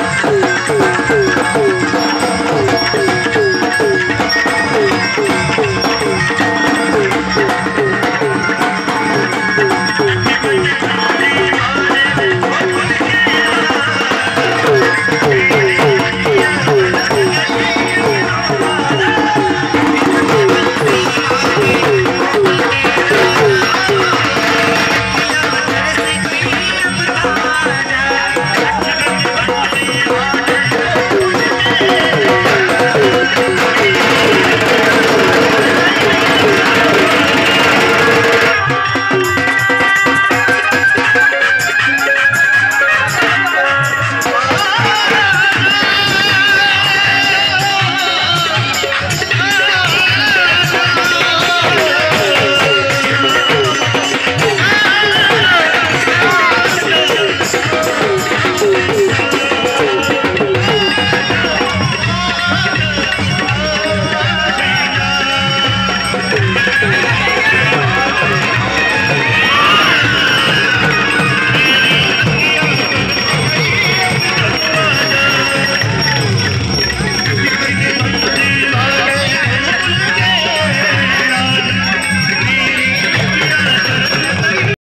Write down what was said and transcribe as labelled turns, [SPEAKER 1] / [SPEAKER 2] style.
[SPEAKER 1] Thank やった